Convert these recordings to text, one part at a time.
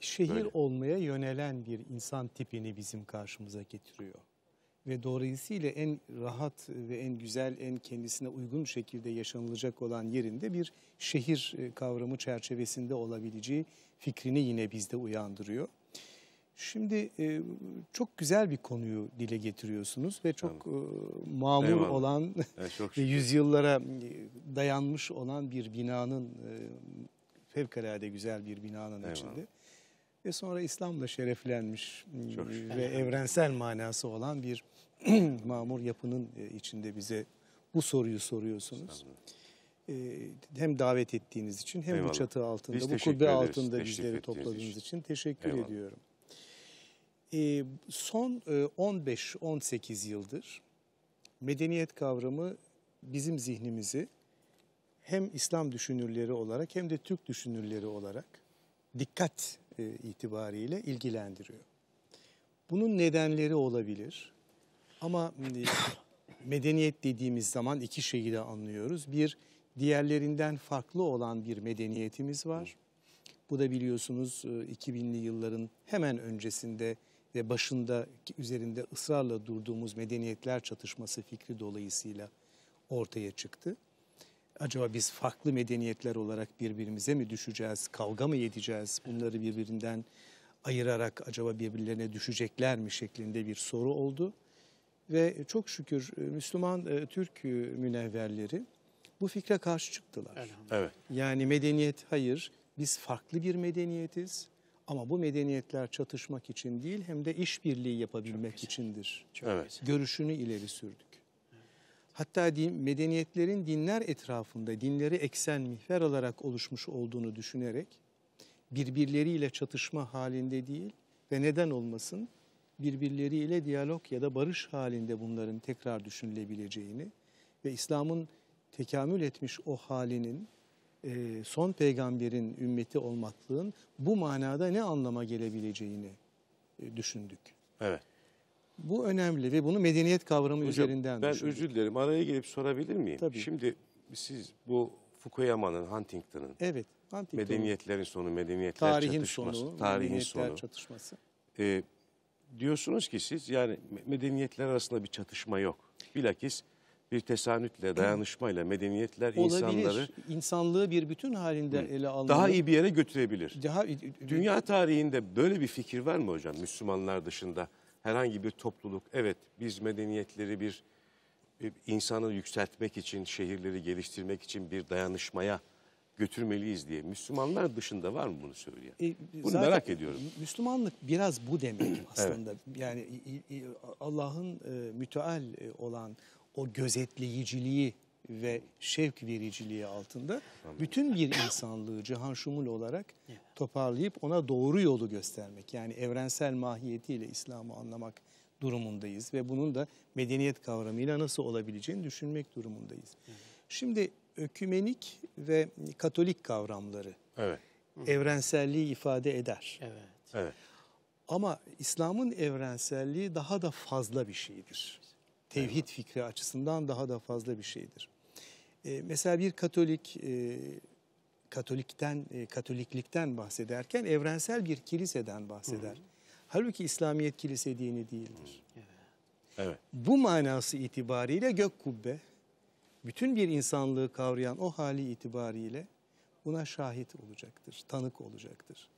şehir Böyle. olmaya yönelen bir insan tipini bizim karşımıza getiriyor. Ve dolayısıyla en rahat ve en güzel, en kendisine uygun şekilde yaşanılacak olan yerinde bir şehir e, kavramı çerçevesinde olabileceği fikrini yine bizde uyandırıyor. Şimdi e, çok güzel bir konuyu dile getiriyorsunuz ve çok e, mamur Eyvallah. olan Evet, çok şükür. yüzyıllara e, dayanmış olan bir binanın e, fevkalade güzel bir binanın Eyvallah. içinde. Ve sonra İslam'la şereflenmiş e, Çok şükür. ve evrensel manası olan bir mamur yapının e, içinde bize bu soruyu soruyorsunuz. E, Hem davet ettiğiniz için hem bu Eyvallah. çatı altında, Biz bu kubbe ederiz, altında teşrif bizleri topladığınız için. için teşekkür Eyvallah. ediyorum. E, son e, 15-18 yıldır medeniyet kavramı bizim zihnimizi hem İslam düşünürleri olarak hem de Türk düşünürleri olarak dikkat e, itibariyle ilgilendiriyor. Bunun nedenleri olabilir ama e, medeniyet dediğimiz zaman iki şeyi de anlıyoruz. Bir, diğerlerinden farklı olan bir medeniyetimiz var. Bu da biliyorsunuz e, 2000'li yılların hemen öncesinde ve başında üzerinde ısrarla durduğumuz medeniyetler çatışması fikri dolayısıyla ortaya çıktı. Acaba biz farklı medeniyetler olarak birbirimize mi düşeceğiz, kavga mı edeceğiz, bunları birbirinden ayırarak acaba birbirlerine düşecekler mi şeklinde bir soru oldu. Ve çok şükür e, Müslüman e, Türk e, münevverleri bu fikre karşı çıktılar. Evet. Yani medeniyet hayır, biz farklı bir medeniyetiz ama bu medeniyetler çatışmak için değil hem de işbirliği yapabilmek içindir. evet. Görüşünü ileri sürdük. Hatta din, medeniyetlerin dinler etrafında dinleri eksen mihver alarak oluşmuş olduğunu düşünerek birbirleriyle çatışma halinde değil ve neden olmasın birbirleriyle diyalog ya da barış halinde bunların tekrar düşünülebileceğini ve İslam'ın tekamül etmiş o halinin e, son peygamberin ümmeti olmaklığın bu manada ne anlama gelebileceğini e, düşündük. Evet. Bu önemli ve bunu medeniyet kavramı Hocam, üzerinden ben düşündük. özür dilerim. Araya gelip sorabilir miyim? Tabii. Şimdi siz bu Fukuyama'nın, Huntington'ın Evet. Huntington, medeniyetlerin sonu, medeniyetler tarihin çatışması, sonu, tarihin medeniyetler sonu. çatışması. Ee, diyorsunuz ki siz yani me- medeniyetler arasında bir çatışma yok. Bilakis bir tesanütle, dayanışmayla medeniyetler Olabilir. insanları İnsanlığı bir bütün halinde ele almalı. daha iyi bir yere götürebilir. Daha, Dünya tarihinde böyle bir fikir var mı hocam Müslümanlar dışında? Herhangi bir topluluk, evet biz medeniyetleri bir e, insanı yükseltmek için, şehirleri geliştirmek için bir dayanışmaya götürmeliyiz diye. Müslümanlar dışında var mı bunu söyleyen? E, Bunu zaten merak ediyorum. Müslümanlık biraz bu demek aslında. Yani i- i- Allah'ın e, müteal e, olan o gözetleyiciliği ve şevk vericiliği altında bütün bir insanlığı cihan şumul olarak toparlayıp ona doğru yolu göstermek. Yani evrensel mahiyetiyle İslam'ı anlamak durumundayız ve bunun da medeniyet kavramıyla nasıl olabileceğini düşünmek durumundayız. Şimdi ökümenik ve katolik kavramları Evet, evrenselliği ifade eder. Evet. evet. Ama İslam'ın evrenselliği daha da fazla bir şeydir. Tevhid fikri açısından daha da fazla bir şeydir. Ee, mesela bir Katolik e, Katolikten e, Katoliklikten bahsederken evrensel bir kiliseden bahseder. Halbuki İslamiyet kilise dini değildir. Evet. Bu manası itibariyle gök kubbe bütün bir insanlığı kavrayan o hali itibariyle buna şahit olacaktır, tanık olacaktır.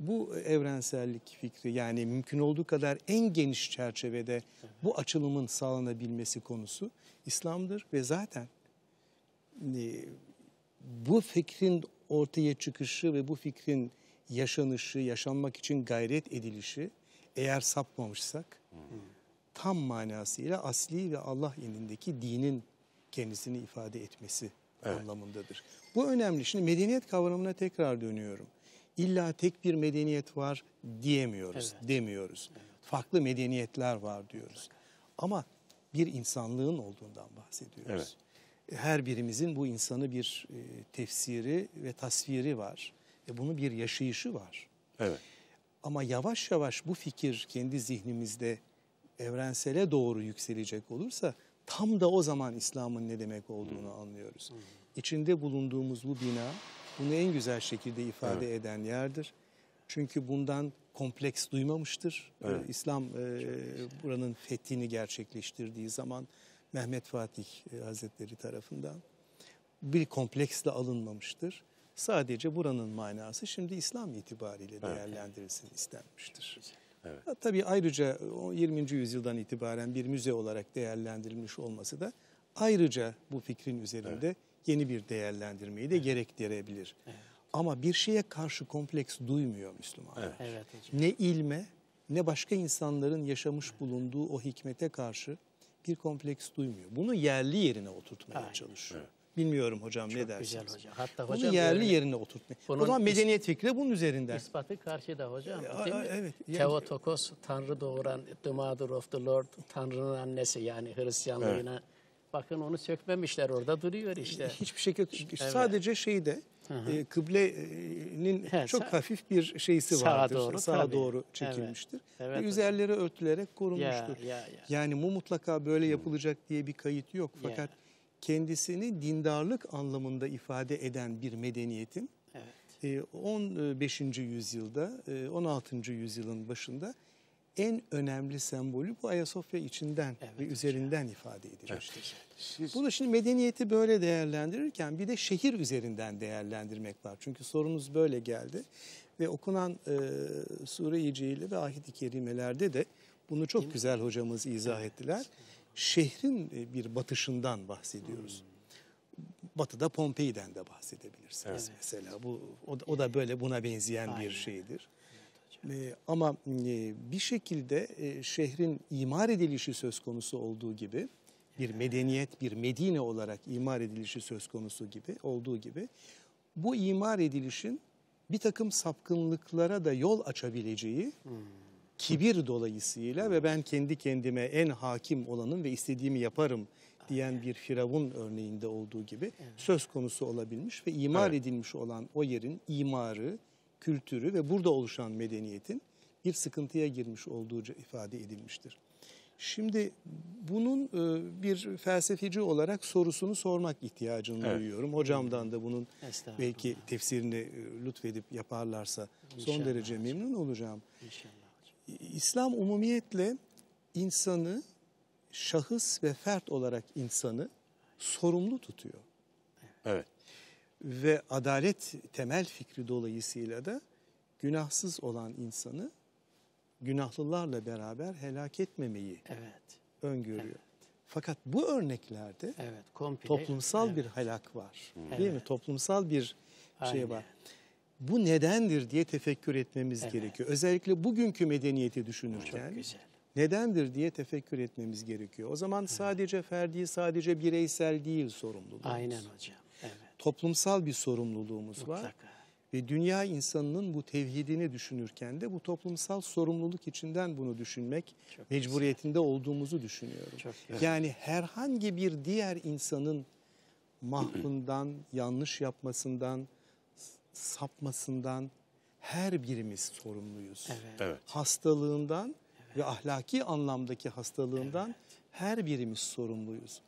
Bu evrensellik fikri yani mümkün olduğu kadar en geniş çerçevede bu açılımın sağlanabilmesi konusu İslam'dır ve zaten e, bu fikrin ortaya çıkışı ve bu fikrin yaşanışı, yaşanmak için gayret edilişi eğer sapmamışsak tam manasıyla asli ve Allah indindeki dinin kendisini ifade etmesi Evet. anlamındadır. Bu önemli. Şimdi medeniyet kavramına tekrar dönüyorum. İlla tek bir medeniyet var diyemiyoruz, Evet. demiyoruz. Farklı medeniyetler var diyoruz. Ama bir insanlığın olduğundan bahsediyoruz. Her birimizin bu insanı bir e, tefsiri ve tasviri var. Ve bunun bir yaşayışı var. Evet. Ama yavaş yavaş bu fikir kendi zihnimizde evrensele doğru yükselecek olursa tam da o zaman İslam'ın ne demek olduğunu anlıyoruz. İçinde bulunduğumuz bu bina bunu en güzel şekilde ifade eden yerdir. Çünkü bundan kompleks duymamıştır. Ee, İslam e, buranın fethini gerçekleştirdiği zaman Mehmet Fatih e, Hazretleri tarafından bir kompleksle alınmamıştır. Sadece buranın manası şimdi İslam itibariyle değerlendirilsin istenmiştir. Evet. Tabii ayrıca o 20. yüzyıldan itibaren bir müze olarak değerlendirilmiş olması da ayrıca bu fikrin üzerinde yeni bir değerlendirmeyi de gerektirebilir. Ama bir şeye karşı kompleks duymuyor Müslümanlar. Evet hocam. Ne ilme ne başka insanların yaşamış bulunduğu o hikmete karşı bir kompleks duymuyor. Bunu yerli yerine oturtmaya Aynen. çalışıyor. Bilmiyorum hocam ne Güzel dersiniz? hocam. Hatta Bunu hocam yerli böyle yerine oturtmaya. Bunun O zaman medeniyet fikri bunun üzerinden. ispatı karşıda hocam. Ya, değil mi? evet, yani- Theotokos, Tanrı doğuran, the mother of the Lord, Tanrı'nın annesi yani Hristiyanlığına. Bakın onu sökmemişler orada duruyor işte. Hiçbir şekilde sadece şeyde e, kıblenin He, çok sağ- hafif bir şeysi Sağa vardır. doğru, Sağa tabii. doğru Evet. çekilmiştir. Evet Ve hocam. üzerleri örtülerek korunmuştur. Ya, ya, ya. Yani bu mutlaka böyle yapılacak diye bir kayıt yok. Fakat kendisini dindarlık anlamında ifade eden bir medeniyetin Evet. e, 15. yüzyılda, e, 16. yüzyılın başında en önemli sembolü bu Ayasofya içinden ve üzerinden ifade edilmiştir. Siz Bunu şimdi medeniyeti böyle değerlendirirken bir de şehir üzerinden değerlendirmek var. Çünkü sorunuz böyle geldi. Ve okunan e, Sure-i ve Ahit-i Kerimelerde de bunu çok güzel hocamız izah ettiler. Şehrin e, bir batışından bahsediyoruz. Batıda Pompei'den de bahsedebilirsiniz mesela. Bu o, o da böyle buna benzeyen bir şeydir. E, ama e, bir şekilde e, şehrin imar edilişi söz konusu olduğu gibi bir medeniyet, bir Medine olarak imar edilişi söz konusu gibi olduğu gibi bu imar edilişin bir takım sapkınlıklara da yol açabileceği kibir dolayısıyla ve ben kendi kendime en hakim olanım ve istediğimi yaparım diyen bir firavun örneğinde olduğu gibi söz konusu olabilmiş ve imar edilmiş olan o yerin imarı, kültürü ve burada oluşan medeniyetin bir sıkıntıya girmiş olduğu ifade edilmiştir. Şimdi bunun e, bir felsefeci olarak sorusunu sormak ihtiyacını Evet. duyuyorum. Hocamdan da bunun belki tefsirini e, lütfedip yaparlarsa son İnşallah derece memnun olacağım. İnşallah hocam. İslam umumiyetle insanı şahıs ve fert olarak insanı sorumlu tutuyor. evet. Ve adalet temel fikri dolayısıyla da günahsız olan insanı günahlılarla beraber helak etmemeyi Evet. öngörüyor. Fakat bu örneklerde Evet. Komple. toplumsal evet. bir helak var. Değil mi? Toplumsal bir şey Aynen. var. Bu nedendir diye tefekkür etmemiz gerekiyor. Özellikle bugünkü medeniyeti düşünürken Çok güzel. nedendir diye tefekkür etmemiz gerekiyor. O zaman sadece ferdi, sadece bireysel değil sorumluluğumuz. Aynen hocam. Evet. Toplumsal bir sorumluluğumuz var. Mutlaka. Ve dünya insanının bu tevhidini düşünürken de bu toplumsal sorumluluk içinden bunu düşünmek Çok mecburiyetinde olduğumuzu düşünüyorum. Çok güzel. Yani herhangi bir diğer insanın mahvından, yanlış yapmasından, sapmasından her birimiz sorumluyuz. Evet. Evet. Hastalığından ve ahlaki anlamdaki hastalığından her birimiz sorumluyuz.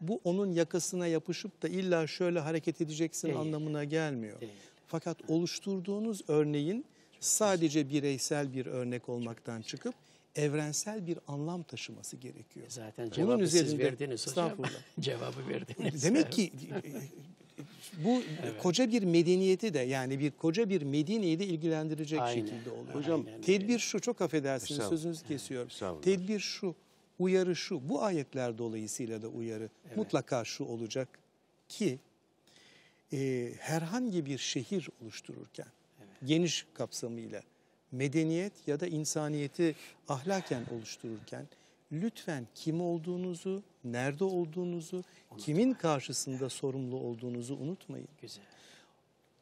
Bu onun yakasına yapışıp da illa şöyle hareket edeceksin Değil. anlamına gelmiyor. Değil. Fakat oluşturduğunuz örneğin sadece bireysel bir örnek olmaktan çıkıp evrensel bir anlam taşıması gerekiyor. Zaten Bunun cevabı siz üzerinde- verdiniz hocam. Cevabı verdiniz. Demek ki e, bu koca bir medeniyeti de yani bir koca bir Medine'yi de ilgilendirecek Aynen. şekilde oluyor. Hocam, Hocam tedbir şu çok affedersiniz sözünüzü kesiyorum. Tedbir şu, uyarı şu. Bu ayetler dolayısıyla da uyarı mutlaka şu olacak ki e, herhangi bir şehir oluştururken geniş kapsamıyla medeniyet ya da insaniyeti ahlaken oluştururken lütfen kim olduğunuzu, nerede olduğunuzu, kimin karşısında sorumlu olduğunuzu unutmayın. Güzel.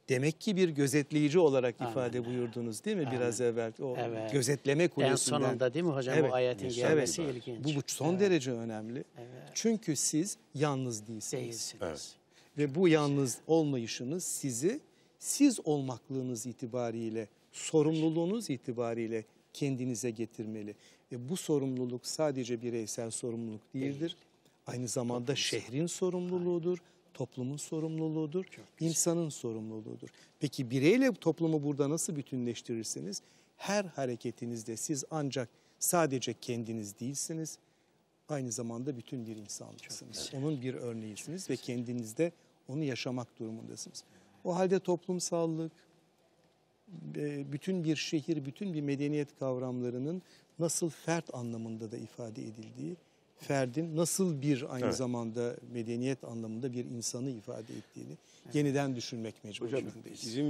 Demek ki bir gözetleyici olarak ifade buyurdunuz değil mi biraz evvel? O Evet. gözetleme En kulesinden. sonunda değil mi hocam Evet. bu ayetin Evet. gelmesi Evet. ilginç. Bu, bu son derece önemli. Evet. Çünkü siz yalnız değilsiniz. Değilsiniz. Evet. Ve bu yalnız olmayışınız sizi siz olmaklığınız itibariyle, sorumluluğunuz itibariyle kendinize getirmeli. Ve bu sorumluluk sadece bireysel sorumluluk değildir. Aynı zamanda şehrin sorumluluğudur, toplumun sorumluluğudur, insanın sorumluluğudur. Peki bireyle toplumu burada nasıl bütünleştirirsiniz? Her hareketinizde siz ancak sadece kendiniz değilsiniz, aynı zamanda bütün bir insansınız. Onun bir örneğisiniz ve kendinizde onu yaşamak durumundasınız. O halde toplumsallık, e, bütün bir şehir, bütün bir medeniyet kavramlarının nasıl fert anlamında da ifade edildiği, ferdin nasıl bir aynı Evet. zamanda medeniyet anlamında bir insanı ifade ettiğini yeniden düşünmek Hocam izin